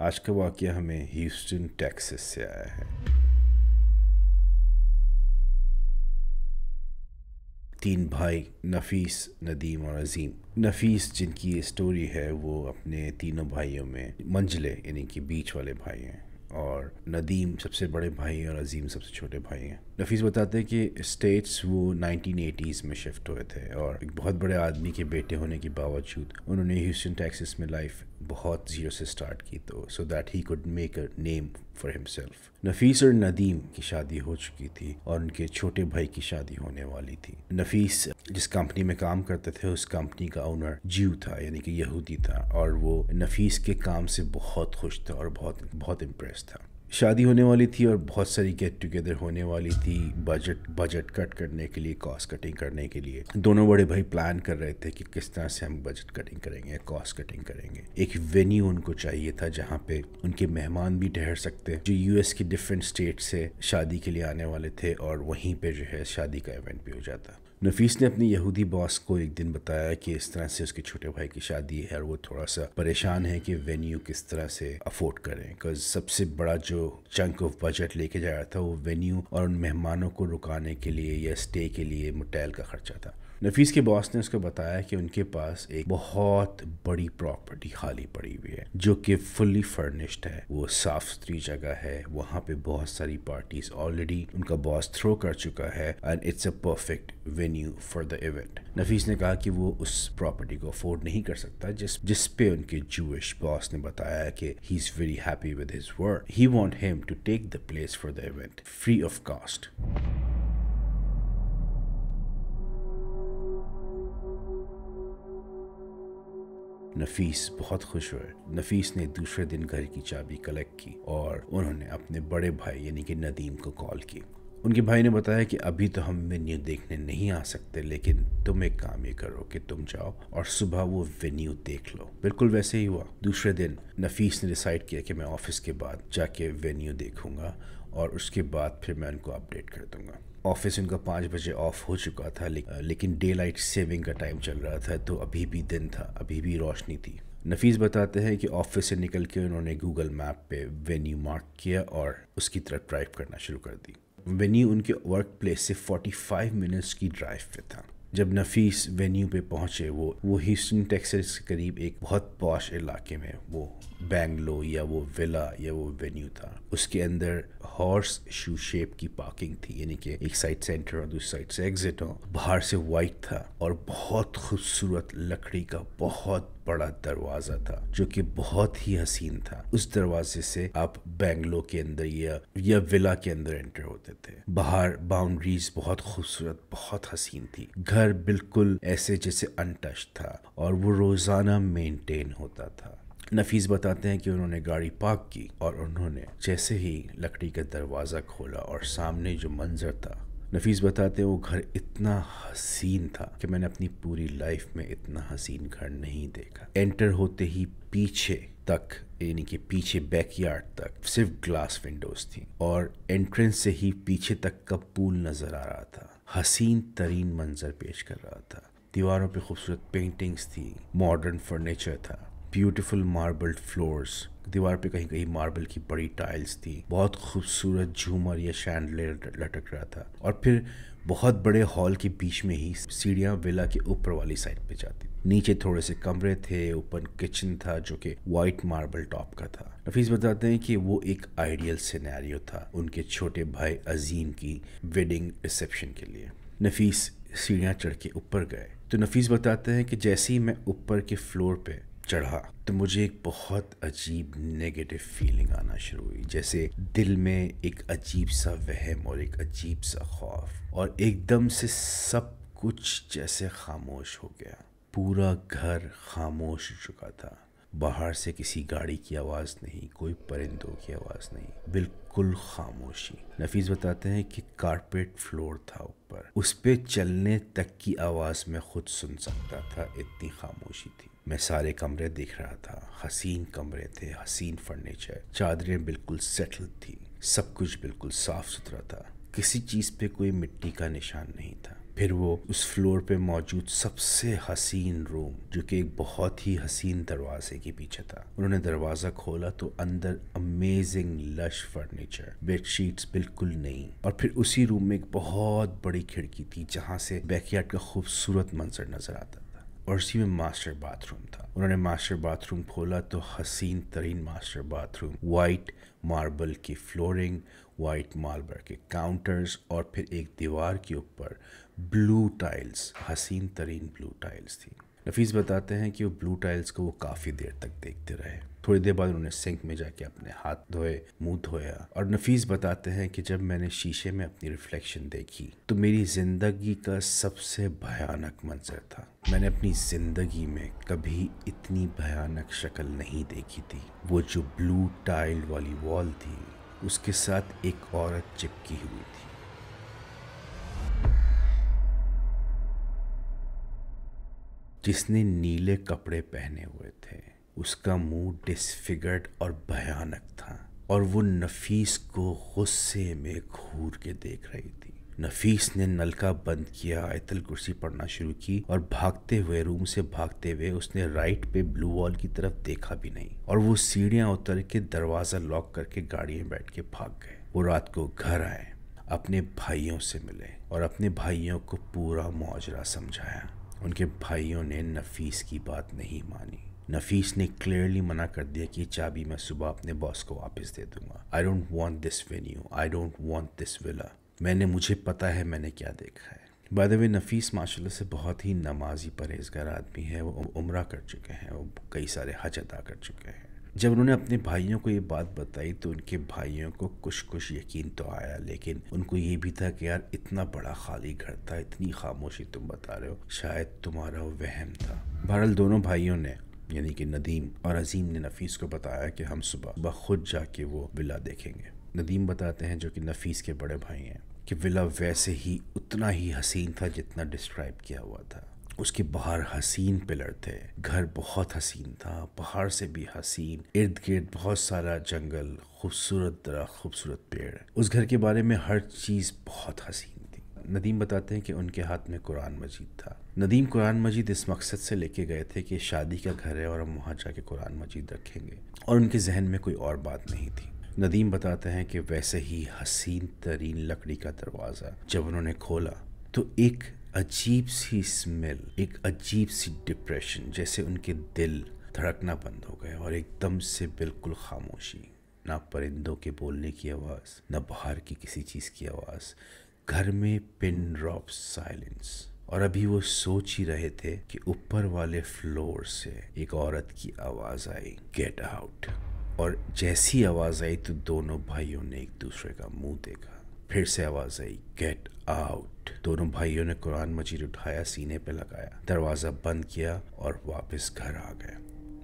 आज का वाक्य हमें ह्यूस्टन टेक्सास से आया है। तीन भाई, नफीस, नदीम और अजीम। नफीस जिनकी ये स्टोरी है, वो अपने तीनों भाइयों में मंजले यानी कि बीच वाले भाई हैं। और नदीम सबसे बड़े भाई और अजीम सबसे छोटे भाई हैं। नफीस बताते हैं कि स्टेट्स वो 1980s में शिफ्ट हुए थे और एक बहुत बड़े आदमी के बेटे होने के बावजूद उन्होंने ह्यूस्टन टैक्सिस में लाइफ बहुत ज़ीरो से स्टार्ट की तो so that he could make a name for himself Nafees और नदीम की शादी हो चुकी थी और उनके छोटे भाई की शादी होने वाली थी। नफीस जिस कंपनी में काम करते थे, उस कंपनी का ओनर जीव था, यानी कि यहूदी था, और वो नफीस के काम से बहुत खुश था और बहुत बहुत इम्प्रेस था। शादी होने वाली थी और बहुत सारी गेट टुगेदर होने वाली थी बजट बजट कट करने के लिए कॉस्ट कटिंग करने के लिए। दोनों बड़े भाई प्लान कर रहे थे कि किस तरह से हम बजट कटिंग करेंगे कॉस्ट कटिंग करेंगे। एक वेन्यू उनको चाहिए था जहाँ पे उनके मेहमान भी ठहर सकते जो यूएस की डिफरेंट स्टेट से शादी के लिए आने वाले थे और वहीं पर जो है शादी का इवेंट भी हो जाता। नफीस ने अपनी यहूदी बॉस को एक दिन बताया कि इस तरह से उसके छोटे भाई की शादी है और वो थोड़ा सा परेशान है कि वेन्यू किस तरह से अफोर्ड करें। बिकॉज़ सबसे बड़ा जो चंक ऑफ़ बजट लेके जा रहा था वो वेन्यू और उन मेहमानों को रुकाने के लिए या स्टे के लिए मोटेल का खर्चा था। नफीस के बॉस ने उसको बताया कि उनके पास एक बहुत बड़ी प्रॉपर्टी खाली पड़ी हुई है, जो कि फुल्ली फर्निश्ड है। वो साफ़ सुथरी जगह है, वहाँ पे बहुत सारी पार्टीज़ ऑलरेडी उनका बॉस थ्रो कर चुका है and it's a perfect venue for the event Nafees ने कहा कि वो उस प्रॉपर्टी को अफोर्ड नहीं कर सकता, जिस जिस पे उनके जूश बॉस ने बताया कि he is very happy with his work he want him to take the place for the event free of cost Nafees बहुत खुश हुए। नफीस ने दूसरे दिन घर की चाबी कलेक्ट की और उन्होंने अपने बड़े भाई, यानी कि नदीम को कॉल की। उनके भाई ने बताया कि अभी तो हम वेन्यू देखने नहीं आ सकते, लेकिन तुम एक काम ये करो कि तुम जाओ और सुबह वो वेन्यू देख लो। बिल्कुल वैसे ही हुआ। दूसरे दिन नफीस ने डिसाइड किया कि मैं ऑफ़िस के बाद जाके वेन्यू देखूँगा और उसके बाद फिर मैं उनको अपडेट कर दूँगा। ऑफ़िस उनका पाँच बजे ऑफ़ हो चुका था लेकिन डे लाइट सेविंग का टाइम चल रहा था तो अभी भी दिन था, अभी भी रोशनी थी। नफीस बताते हैं कि ऑफ़िस से निकल के उन्होंने गूगल मैप पे वेन्यू मार्क किया और उसकी तरफ़ ड्राइव करना शुरू कर दी। वेन्यू उनके वर्क प्लेस से 45 मिनट्स की ड्राइव पे था। जब नफीस वेन्यू पे पहुँचे, वो वो ह्यूस्टन टेक्सास के करीब एक बहुत पॉश इलाके में वो बैंगलो या वो विला या वो वेन्यू था। उसके अंदर हॉर्स शू शेप की पार्किंग थी, यानी कि एक साइड सेंटर और दूसरी साइड से एग्जिट हो। बाहर से वाइट था और बहुत खूबसूरत लकड़ी का बहुत बड़ा दरवाज़ा था, जो कि बहुत ही हसीन था। उस दरवाजे से आप बैंगलो के अंदर या या विला के अंदर एंटर होते थे। बाहर बाउंड्रीज बहुत खूबसूरत, बहुत हसीन थी। घर बिल्कुल ऐसे जैसे अनटच था और वो रोज़ाना मेंटेन होता था। नफीस बताते हैं कि उन्होंने गाड़ी पार्क की और उन्होंने जैसे ही लकड़ी का दरवाज़ा खोला और सामने जो मंजर था नफीस बताते हैं वो घर इतना हसीन था कि मैंने अपनी पूरी लाइफ में इतना हसीन घर नहीं देखा। एंटर होते ही पीछे तक, यानी कि पीछे बैकयार्ड तक, सिर्फ़ ग्लास विंडोज़ थी और एंट्रेंस से ही पीछे तक का पूल नज़र आ रहा था? हसीन तरीन मंजर पेश कर रहा था। दीवारों पे खूबसूरत पेंटिंग्स थी मॉडर्न फर्नीचर था ब्यूटीफुल मार्बल्ड फ्लोर्स दीवार पे कहीं कहीं मार्बल की बड़ी टाइल्स थी। बहुत खूबसूरत झूमर या शैंडलेर लटक रहा था। और फिर बहुत बड़े हॉल के बीच में ही सीढ़ियाँ विला के ऊपर वाली साइड पे जाती नीचे थोड़े से कमरे थे ओपन किचन था जो कि वाइट मार्बल टॉप का था। नफीस बताते हैं कि वो एक आइडियल सिनेरियो था उनके छोटे भाई अजीम की वेडिंग रिसेप्शन के लिए। नफीस सीढ़ियाँ चढ़ के ऊपर गए। तो नफीस बताते हैं कि जैसे ही मैं ऊपर के फ्लोर पे चढ़ा तो मुझे एक बहुत अजीब नेगेटिव फीलिंग आना शुरू हुई। जैसे दिल में एक अजीब सा वहम और एक अजीब सा खौफ, और एकदम से सब कुछ जैसे खामोश हो गया। पूरा घर खामोश हो चुका था। बाहर से किसी गाड़ी की आवाज़ नहीं, कोई परिंदों की आवाज़ नहीं, बिल्कुल खामोशी। नफीस बताते हैं कि कारपेट फ्लोर था ऊपर। उस पर चलने तक की आवाज़ में खुद सुन सकता था, इतनी खामोशी थी। मैं सारे कमरे देख रहा था। हसीन कमरे थे, हसीन फर्नीचर चादरें बिल्कुल सेटल थी। सब कुछ बिल्कुल साफ़ सुथरा था। किसी चीज़ पे कोई मिट्टी का निशान नहीं था। फिर वो उस फ्लोर पे मौजूद सबसे हसीन रूम जो कि एक बहुत ही हसीन दरवाजे के पीछे था। उन्होंने दरवाज़ा खोला तो अंदर अमेजिंग लश फर्नीचर बेडशीट्स बिल्कुल नहीं और फिर उसी रूम में एक बहुत बड़ी खिड़की थी, जहाँ से बैकयार्ड का खूबसूरत मंजर नज़र आता। और उसी में मास्टर बाथरूम था। उन्होंने मास्टर बाथरूम खोला तो हसीन तरीन मास्टर बाथरूम वाइट मार्बल की फ्लोरिंग वाइट मार्बल के काउंटर्स और फिर एक दीवार के ऊपर ब्लू टाइल्स हसीन तरीन ब्लू टाइल्स थी। नफीस बताते हैं कि वो ब्लू टाइल्स को वो काफ़ी देर तक देखते रहे। थोड़ी देर बाद उन्होंने सिंक में जाके अपने हाथ धोए, मुँह धोया। और नफीस बताते हैं कि जब मैंने शीशे में अपनी रिफ्लेक्शन देखी तो मेरी ज़िंदगी का सबसे भयानक मंजर था। मैंने अपनी ज़िंदगी में कभी इतनी भयानक शक्ल नहीं देखी थी। वो जो ब्लू टाइल वाली वॉल थी, उसके साथ एक औरत चिपकी हुई थी। जिसने नीले कपड़े पहने हुए थे, उसका मुँह डिसफिगर्ड और भयानक था और वो नफीस को गुस्से में घूर के देख रही थी। नफीस ने नलका बंद किया, आयतल कुर्सी पढ़ना शुरू की और भागते हुए, रूम से भागते हुए उसने राइट पे ब्लू वॉल की तरफ़ देखा भी नहीं और वो सीढ़ियाँ उतर के दरवाज़ा लॉक करके गाड़ी में बैठ के भाग गए। वो रात को घर आए, अपने भाइयों से मिले और अपने भाइयों को पूरा मुआजरा समझाया। उनके भाइयों ने नफीस की बात नहीं मानी। नफीस ने क्लियरली मना कर दिया कि चाबी मैं सुबह अपने बॉस को वापस दे दूँगा। I don't want this venue I don't want this villa मैंने, मुझे पता है मैंने क्या देखा है। बाद में नफीस माशाल्लाह से बहुत ही नमाजी परहेजगार आदमी है। वो उम्र कर चुके हैं। वो कई सारे हज अदा कर चुके हैं। जब उन्होंने अपने भाइयों को ये बात बताई तो उनके भाइयों को कुछ कुछ यकीन तो आया, लेकिन उनको ये भी था कि यार, इतना बड़ा खाली घर था, इतनी खामोशी तुम बता रहे हो, शायद तुम्हारा वहम था। बहरहाल दोनों भाइयों ने, यानी कि नदीम और अजीम ने नफीस को बताया कि हम सुबह सुबह खुद जाके वो विला देखेंगे। नदीम बताते हैं जो कि नफीस के बड़े भाई हैं, कि विला वैसे ही उतना ही हसीन था जितना डिस्क्राइब किया हुआ था। उसके बाहर हसीन पिलर थे। घर बहुत हसीन था, पहाड़ से भी हसीन इर्द गिर्द बहुत सारा जंगल, खूबसूरत दरख्त खूबसूरत पेड़। उस घर के बारे में हर चीज़ बहुत हसीन थी। नदीम बताते हैं कि उनके हाथ में कुरान मजीद था। नदीम कुरान मजीद इस मकसद से लेके गए थे कि शादी का घर है और हम वहाँ जाके कुरान मजीद रखेंगे। और उनके जहन में कोई और बात नहीं थी। नदीम बताते हैं कि वैसे ही हसीन तरीन लकड़ी का दरवाज़ा जब उन्होंने खोला तो एक अजीब सी स्मेल एक अजीब सी डिप्रेशन जैसे उनके दिल धड़कना बंद हो गए और एकदम से बिल्कुल खामोशी। ना परिंदों के बोलने की आवाज़, ना बाहर की किसी चीज़ की आवाज़। घर में पिन ड्रॉप साइलेंस और अभी वो सोच ही रहे थे कि ऊपर वाले फ्लोर से एक औरत की आवाज़ आई गेट आउट और जैसी आवाज़ आई तो दोनों भाइयों ने एक दूसरे का मुँह देखा। फिर से आवाज़ आई गेट आउट दोनों भाइयों ने कुरान मजीद उठाया, सीने पे लगाया, दरवाज़ा बंद किया और वापस घर आ गए।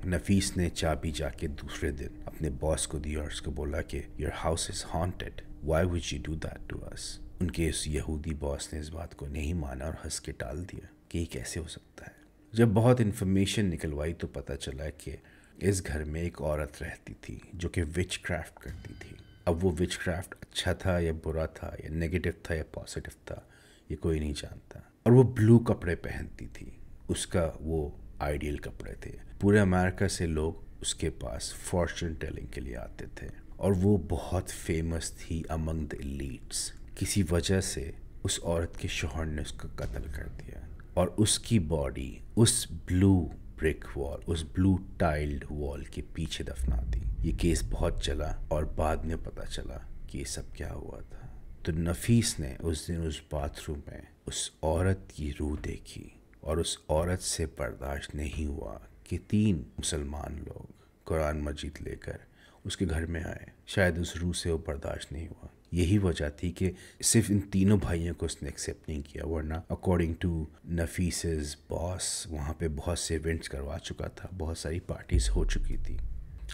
नफीस ने चाबी जाके दूसरे दिन अपने बॉस को दी और उसको बोला कि your house is haunted why would you do that to us उनके इस यहूदी बॉस ने इस बात को नहीं माना और हंस के टाल दिया कि ये कैसे हो सकता है। जब बहुत इन्फॉर्मेशन निकलवाई तो पता चला कि इस घर में एक औरत रहती थी जो कि विच क्राफ्ट करती थी। अब वो विच क्राफ्ट अच्छा था या बुरा था, या नेगेटिव था या पॉजिटिव था, ये कोई नहीं जानता। और वो ब्लू कपड़े पहनती थी, उसका वो आइडियल कपड़े थे। पूरे अमेरिका से लोग उसके पास फॉर्चून टेलिंग के लिए आते थे। और वो बहुत फ़ेमस थी अमंग द लीड्स किसी वजह से उस औरत के शोहर ने उसका कत्ल कर दिया। और उसकी बॉडी उस ब्लू ब्रिक वॉल उस ब्लू टाइल्ड वॉल के पीछे दफना दी। ये केस बहुत चला और बाद में पता चला कि ये सब क्या हुआ था। तो नफीस ने उस दिन उस बाथरूम में उस औरत की रूह देखी और उस औरत से बर्दाश्त नहीं हुआ कि तीन मुसलमान लोग कुरान मजीद लेकर उसके घर में आए। शायद उस रूह से वो बर्दाश्त नहीं हुआ। यही वजह थी कि सिर्फ़ इन तीनों भाइयों को उसने एक्सेप्ट नहीं किया, वरना अकॉर्डिंग टू नफीस बॉस वहाँ पे बहुत से इवेंट्स करवा चुका था, बहुत सारी पार्टीज़ हो चुकी थी।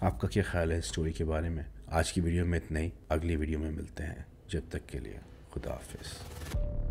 आपका क्या ख्याल है स्टोरी के बारे में? आज की वीडियो में इतना ही, अगली वीडियो में मिलते हैं। जब तक के लिए, खुदा हाफिज़।